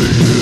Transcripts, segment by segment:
Hey,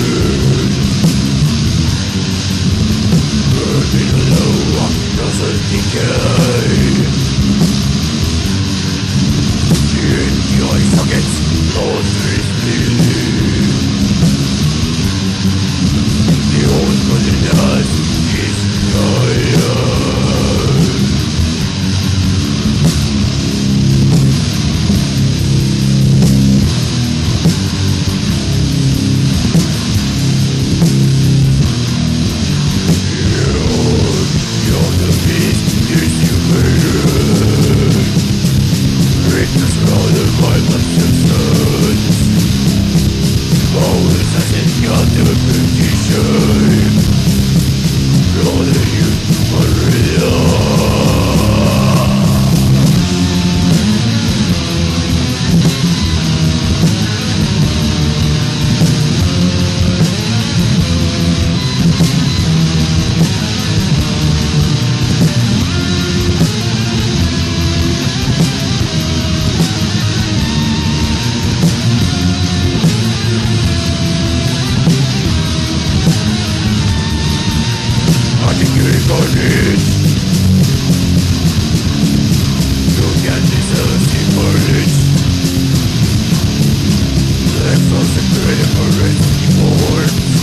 Exhausted, great, great, more.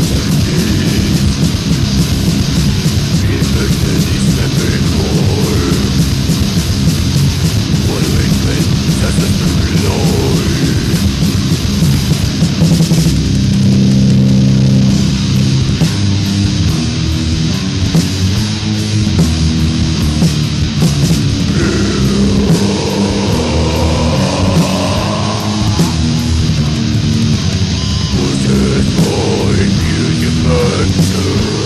thousand. it.